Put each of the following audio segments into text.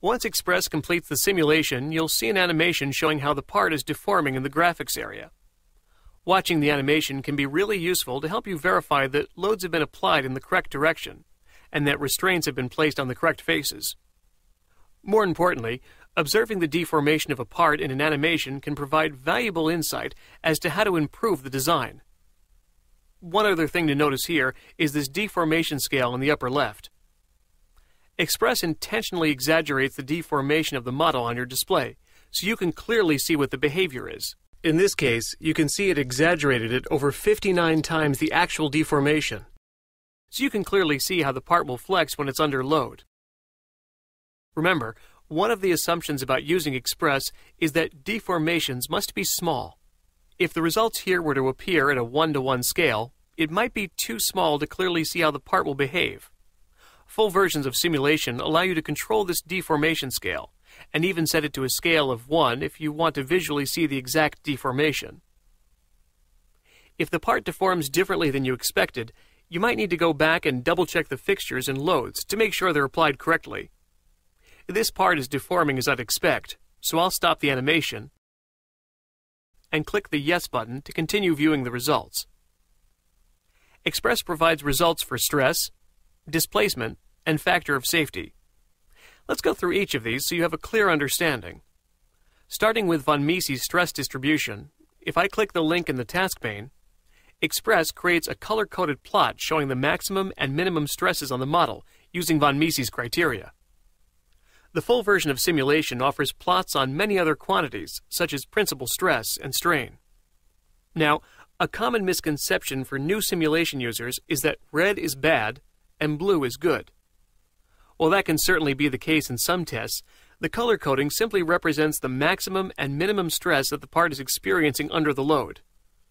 Once Express completes the simulation, you'll see an animation showing how the part is deforming in the graphics area. Watching the animation can be really useful to help you verify that loads have been applied in the correct direction and that restraints have been placed on the correct faces. More importantly, observing the deformation of a part in an animation can provide valuable insight as to how to improve the design. One other thing to notice here is this deformation scale in the upper left. Express intentionally exaggerates the deformation of the model on your display, so you can clearly see what the behavior is. In this case, you can see it exaggerated it over 59 times the actual deformation. So you can clearly see how the part will flex when it's under load. Remember, one of the assumptions about using Express is that deformations must be small. If the results here were to appear at a 1 to 1 scale, it might be too small to clearly see how the part will behave. Full versions of simulation allow you to control this deformation scale, and even set it to a scale of 1 if you want to visually see the exact deformation. If the part deforms differently than you expected, you might need to go back and double check the fixtures and loads to make sure they're applied correctly. This part is deforming as I'd expect, so I'll stop the animation and click the Yes button to continue viewing the results. Express provides results for stress, displacement, and factor of safety. Let's go through each of these so you have a clear understanding. Starting with von Mises stress distribution, if I click the link in the task pane, Express creates a color-coded plot showing the maximum and minimum stresses on the model using von Mises criteria. The full version of simulation offers plots on many other quantities, such as principal stress and strain. Now, a common misconception for new simulation users is that red is bad and blue is good. While that can certainly be the case in some tests, the color coding simply represents the maximum and minimum stress that the part is experiencing under the load.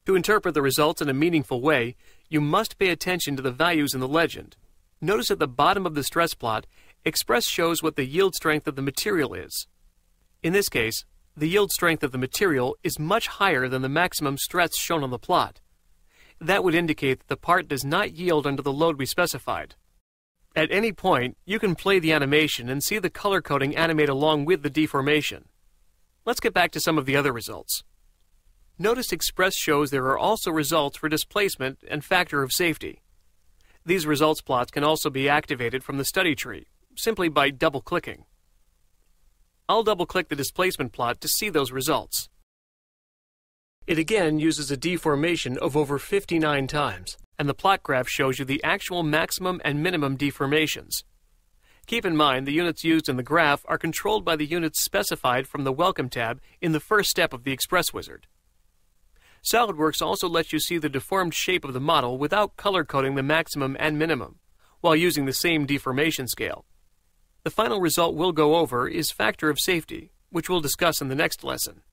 To interpret the results in a meaningful way, you must pay attention to the values in the legend. Notice at the bottom of the stress plot, Express shows what the yield strength of the material is. In this case, the yield strength of the material is much higher than the maximum stress shown on the plot. That would indicate that the part does not yield under the load we specified. At any point, you can play the animation and see the color coding animate along with the deformation. Let's get back to some of the other results. Notice Express shows there are also results for displacement and factor of safety. These results plots can also be activated from the study tree, simply by double-clicking. I'll double-click the displacement plot to see those results. It again uses a deformation of over 59 times, and the plot graph shows you the actual maximum and minimum deformations. Keep in mind the units used in the graph are controlled by the units specified from the Welcome tab in the first step of the Express Wizard. SOLIDWORKS also lets you see the deformed shape of the model without color coding the maximum and minimum, while using the same deformation scale. The final result we'll go over is factor of safety, which we'll discuss in the next lesson.